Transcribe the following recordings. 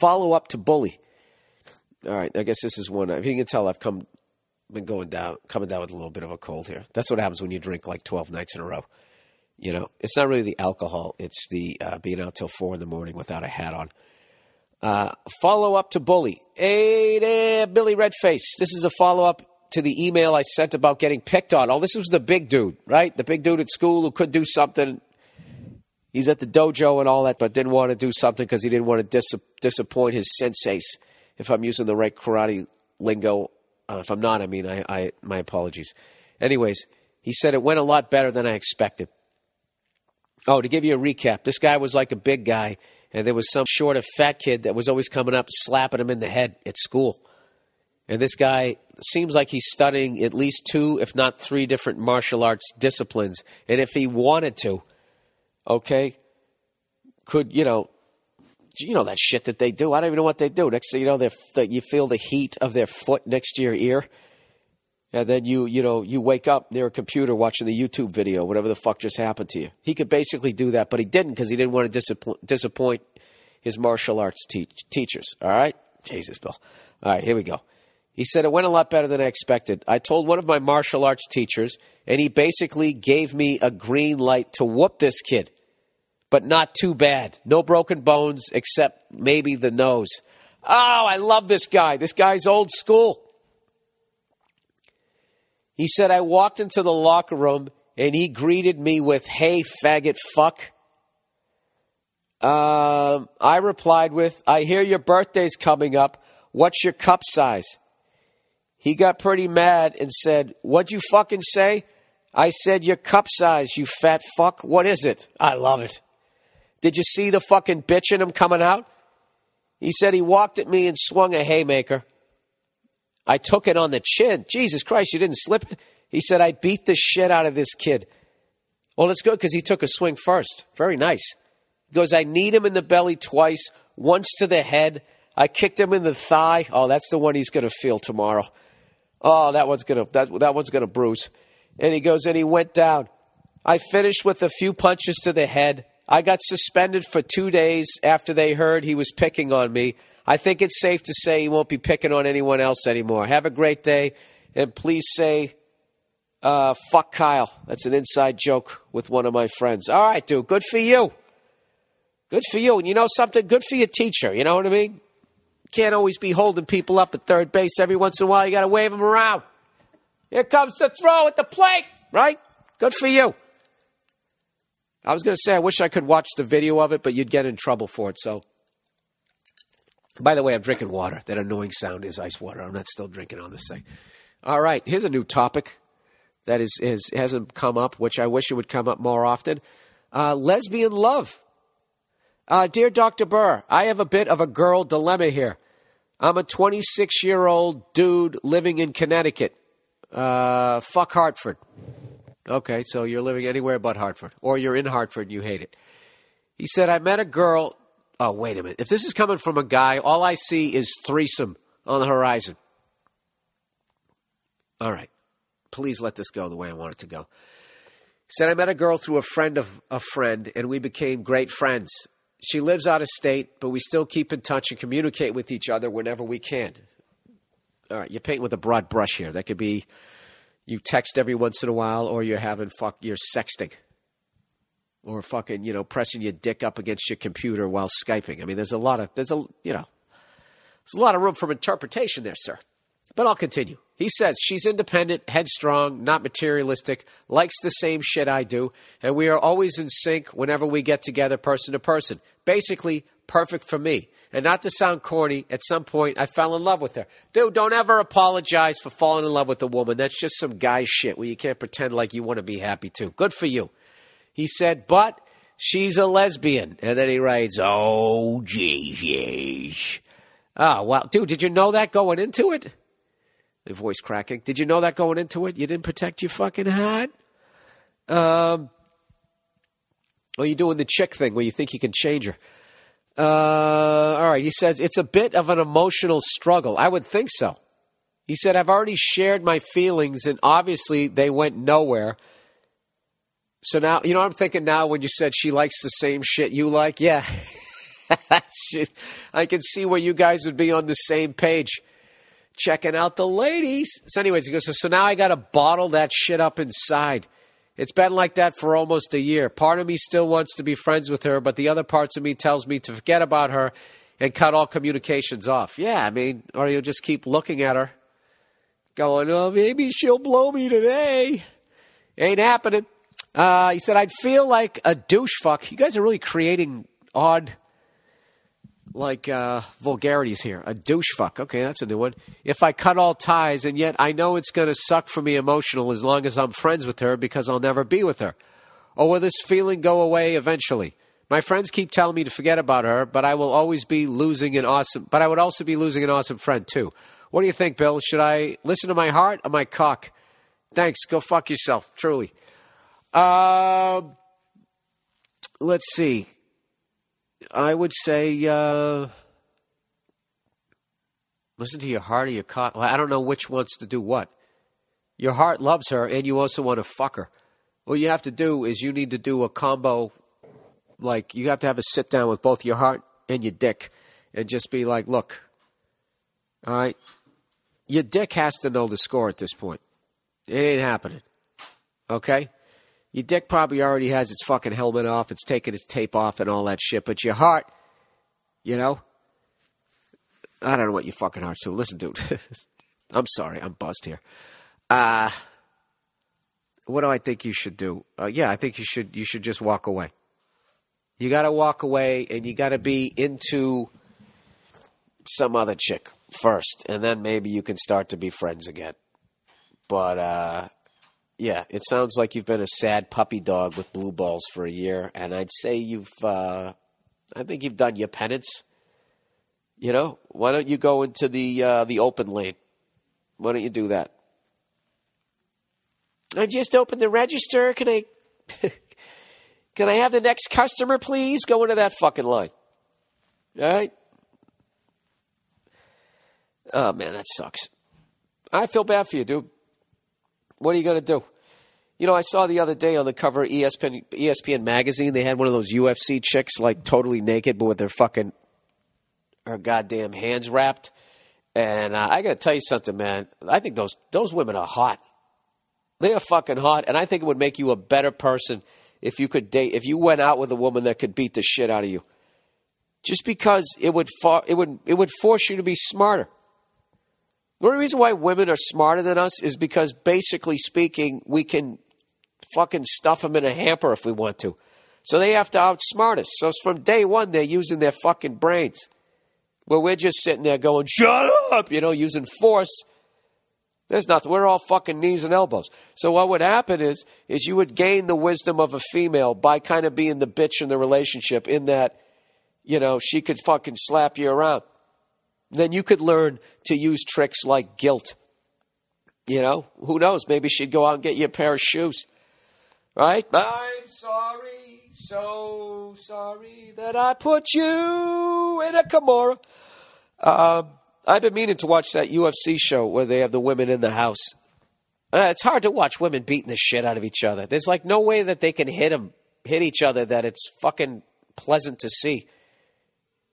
follow up to bully. All right, I guess this is one. If you can tell, I've come been going down, coming down with a little bit of a cold here. That's what happens when you drink like twelve nights in a row. You know, it's not really the alcohol; it's the uh, being out till four in the morning without a hat on. Uh, follow up to bully. Hey there, Billy Redface. This is a follow up to the email I sent about getting picked on. Oh, this was the big dude, right? The big dude at school who could do something. He's at the dojo and all that, but didn't want to do something because he didn't want to dis- disappoint his senseis. If I'm using the right karate lingo, uh, if I'm not, I mean, I, I my apologies. Anyways, he said it went a lot better than I expected. Oh, to give you a recap, this guy was like a big guy and there was some short of fat kid that was always coming up slapping him in the head at school. And this guy seems like he's studying at least two, if not three, different martial arts disciplines. And if he wanted to, okay, could you know, you know that shit that they do. I don't even know what they do. Next thing you know, they you feel the heat of their foot next to your ear, and then you you know you wake up near a computer watching the YouTube video, whatever the fuck just happened to you. He could basically do that, but he didn't because he didn't want to disappoint, disappoint his martial arts teach, teachers. All right, Jesus, Bill. All right, here we go. He said it went a lot better than I expected. I told one of my martial arts teachers, and he basically gave me a green light to whoop this kid, but not too bad. No broken bones except maybe the nose. Oh, I love this guy. This guy's old school. He said, I walked into the locker room and he greeted me with, Hey, faggot fuck. Um, I replied with, I hear your birthday's coming up. What's your cup size? He got pretty mad and said, What'd you fucking say? I said, Your cup size, you fat fuck. What is it? I love it. Did you see the fucking bitch in him coming out? He said he walked at me and swung a haymaker. I took it on the chin. Jesus Christ, you didn't slip it? He said, I beat the shit out of this kid. Well, it's good because he took a swing first. Very nice. He goes, I need him in the belly twice, once to the head. I kicked him in the thigh. Oh, that's the one he's going to feel tomorrow. Oh, that one's to that, that one's to bruise. And he goes, and he went down. I finished with a few punches to the head. I got suspended for two days after they heard he was picking on me. I think it's safe to say he won't be picking on anyone else anymore. Have a great day, and please say, uh, fuck Kyle. That's an inside joke with one of my friends. All right, dude, good for you. Good for you. And you know something? Good for your teacher. You know what I mean? Can't always be holding people up at third base. Every once in a while, you got to wave them around. Here comes the throw at the plate, right? Good for you. I was going to say, I wish I could watch the video of it, but you'd get in trouble for it. So by the way, I'm drinking water. That annoying sound is ice water. I'm not still drinking on this thing. All right, here's a new topic that is, is hasn't come up, which I wish it would come up more often. Uh, lesbian love. Uh, dear Dr. Burr, I have a bit of a girl dilemma here. I'm a 26 year old dude living in Connecticut. Uh, fuck Hartford. Okay, so you're living anywhere but Hartford, or you're in Hartford and you hate it. He said, I met a girl oh, wait a minute. If this is coming from a guy, all I see is threesome on the horizon. All right. Please let this go the way I want it to go. He Said I met a girl through a friend of a friend, and we became great friends. She lives out of state, but we still keep in touch and communicate with each other whenever we can. All right, you're painting with a broad brush here. That could be you text every once in a while, or you're having fuck, you're sexting or fucking you know pressing your dick up against your computer while skyping. I mean, there's a lot of there's a you know there's a lot of room for interpretation there, sir. But I'll continue. He says she's independent, headstrong, not materialistic, likes the same shit I do, and we are always in sync whenever we get together person to person. Basically, perfect for me. And not to sound corny, at some point I fell in love with her. Dude, don't ever apologize for falling in love with a woman. That's just some guy shit where you can't pretend like you want to be happy too. Good for you. He said, but she's a lesbian. And then he writes, oh, geez, yes. Oh, ah, wow. Dude, did you know that going into it? Voice cracking. Did you know that going into it? You didn't protect your fucking heart? Um, or you doing the chick thing where you think you can change her? Uh, all right. He says, it's a bit of an emotional struggle. I would think so. He said, I've already shared my feelings, and obviously they went nowhere. So now, you know, I'm thinking now when you said she likes the same shit you like. Yeah, I can see where you guys would be on the same page, checking out the ladies. So, anyways, he goes, so, now I got to bottle that shit up inside. It's been like that for almost a year. Part of me still wants to be friends with her, but the other parts of me tells me to forget about her and cut all communications off. Yeah, I mean, or you'll just keep looking at her, going, oh, maybe she'll blow me today. Ain't happening. Uh, he said, I'd feel like a douche fuck. You guys are really creating odd, like, uh, vulgarities here. A douche fuck. Okay, that's a new one. If I cut all ties, and yet I know it's going to suck for me emotional as long as I'm friends with her because I'll never be with her. Or will this feeling go away eventually? My friends keep telling me to forget about her, but I will always be losing an awesome, but I would also be losing an awesome friend too. What do you think, Bill? Should I listen to my heart or my cock? Thanks. Go fuck yourself. Truly. Uh, let's see. I would say uh, listen to your heart or your cock. I don't know which wants to do what. Your heart loves her, and you also want to fuck her. What you have to do is you need to do a combo. Like you have to have a sit down with both your heart and your dick, and just be like, "Look, all right, your dick has to know the score at this point. It ain't happening. Okay." Your dick probably already has its fucking helmet off, it's taking its tape off and all that shit, but your heart, you know, I don't know what your fucking heart's doing. Listen, dude, I'm sorry, I'm buzzed here. Uh, what do I think you should do? Uh, yeah, I think you should you should just walk away. You got to walk away, and you got to be into some other chick first, and then maybe you can start to be friends again. But uh, yeah, it sounds like you've been a sad puppy dog with blue balls for a year, and I'd say you've, uh, I think you've done your penance. You know, why don't you go into the uh, the open lane? Why don't you do that? I just opened the register. Can I, can I have the next customer, please? Go into that fucking line. All right. Oh man, that sucks. I feel bad for you, dude. What are you going to do? You know, I saw the other day on the cover of ESPN, ESPN magazine, they had one of those UFC chicks, like totally naked, but with their fucking, her goddamn hands wrapped. And uh, I got to tell you something, man. I think those those women are hot. They are fucking hot, and I think it would make you a better person if you could date if you went out with a woman that could beat the shit out of you. Just because it would it would it would force you to be smarter. The only reason why women are smarter than us is because, basically speaking, we can fucking stuff them in a hamper if we want to. So they have to outsmart us. So from day one, they're using their fucking brains. Where we're just sitting there going, shut up, you know, using force. There's nothing. We're all fucking knees and elbows. So what would happen is, is you would gain the wisdom of a female by kind of being the bitch in the relationship in that, you know, she could fucking slap you around then you could learn to use tricks like guilt. You know, who knows? Maybe she'd go out and get you a pair of shoes. Right? I'm sorry, so sorry that I put you in a Kimura. Um, I've been meaning to watch that UFC show where they have the women in the house. Uh, it's hard to watch women beating the shit out of each other. There's like no way that they can hit them, hit each other that it's fucking pleasant to see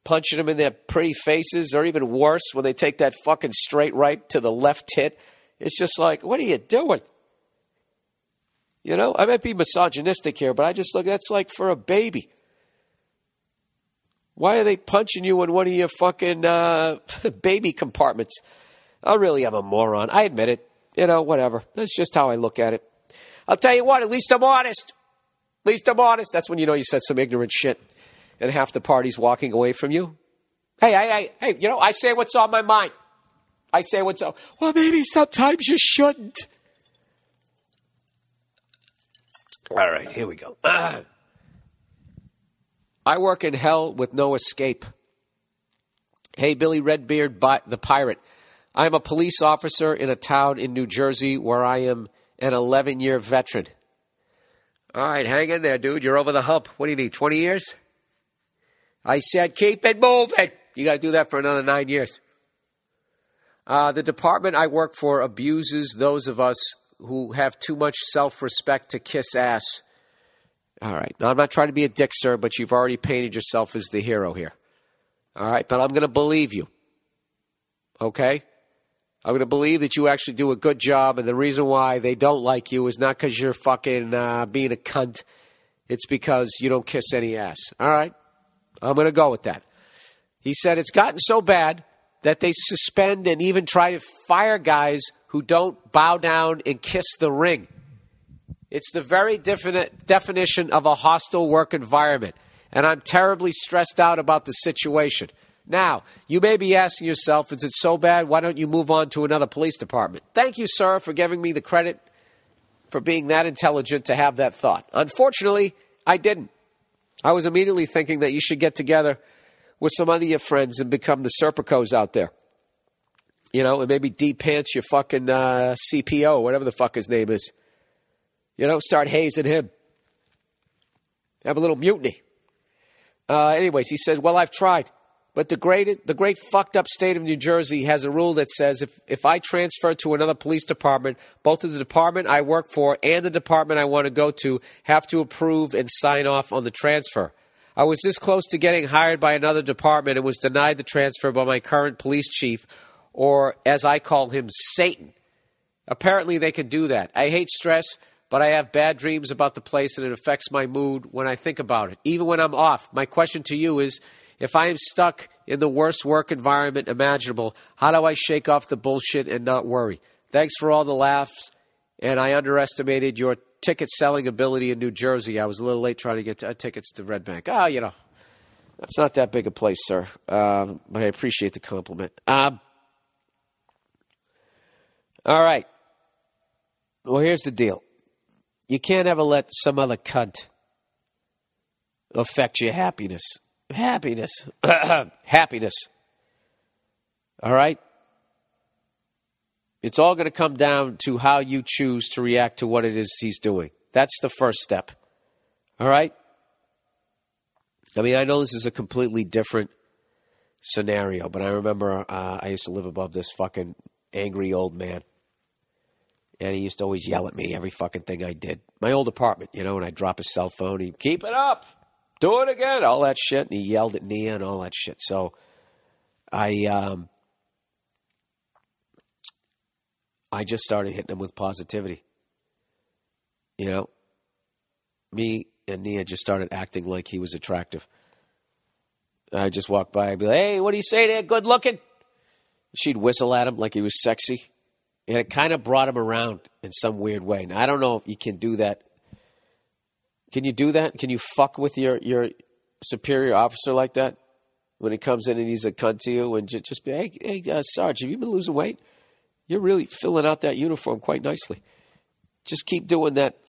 punching them in their pretty faces, or even worse, when they take that fucking straight right to the left tit. It's just like, what are you doing? You know, I might be misogynistic here, but I just look, that's like for a baby. Why are they punching you in one of your fucking uh, baby compartments? I really am a moron. I admit it. You know, whatever. That's just how I look at it. I'll tell you what, at least I'm honest. At least I'm honest. That's when you know you said some ignorant shit and half the party's walking away from you? Hey, hey, hey, hey, you know, I say what's on my mind. I say what's up. Well, maybe sometimes you shouldn't. All right, here we go. I work in hell with no escape. Hey, Billy Redbeard, the pirate. I am a police officer in a town in New Jersey where I am an 11 year veteran. All right, hang in there, dude. You're over the hump. What do you need, 20 years? I said, keep it moving. You got to do that for another nine years. Uh, the department I work for abuses those of us who have too much self respect to kiss ass. All right. Now, I'm not trying to be a dick, sir, but you've already painted yourself as the hero here. All right, but I'm going to believe you. Okay? I'm going to believe that you actually do a good job, and the reason why they don't like you is not because you're fucking uh, being a cunt. It's because you don't kiss any ass. All right? I'm going to go with that. He said it's gotten so bad that they suspend and even try to fire guys who don't bow down and kiss the ring. It's the very definite definition of a hostile work environment. And I'm terribly stressed out about the situation. Now, you may be asking yourself, is it so bad? Why don't you move on to another police department? Thank you, sir, for giving me the credit for being that intelligent to have that thought. Unfortunately, I didn't. I was immediately thinking that you should get together with some other your friends and become the Serpicos out there. You know, and maybe D Pants your fucking uh, CPO, whatever the fuck his name is. You know, start hazing him. Have a little mutiny. Uh, anyways, he says, Well, I've tried. But the great, the great fucked up state of New Jersey has a rule that says if, if I transfer to another police department, both the department I work for and the department I want to go to have to approve and sign off on the transfer. I was this close to getting hired by another department and was denied the transfer by my current police chief, or as I call him, Satan. Apparently, they can do that. I hate stress, but I have bad dreams about the place and it affects my mood when I think about it, even when I'm off. My question to you is if I am stuck in the worst work environment imaginable, how do I shake off the bullshit and not worry? Thanks for all the laughs, and I underestimated your ticket selling ability in New Jersey. I was a little late trying to get t- uh, tickets to Red Bank. Oh, you know, that's not that big a place, sir, um, but I appreciate the compliment. Um, all right. Well, here's the deal you can't ever let some other cunt affect your happiness happiness. happiness. All right? It's all going to come down to how you choose to react to what it is he's doing. That's the first step. All right? I mean, I know this is a completely different scenario, but I remember uh, I used to live above this fucking angry old man. And he used to always yell at me every fucking thing I did. My old apartment, you know, and I'd drop his cell phone. He'd keep it up do it again, all that shit. And he yelled at Nia and all that shit. So I um, I just started hitting him with positivity. You know, me and Nia just started acting like he was attractive. I just walked by, I'd be like, hey, what do you say there? Good looking. She'd whistle at him like he was sexy. And it kind of brought him around in some weird way. Now, I don't know if you can do that can you do that? Can you fuck with your, your superior officer like that when he comes in and he's a cunt to you and just, just be, hey, hey uh, Sarge, have you been losing weight? You're really filling out that uniform quite nicely. Just keep doing that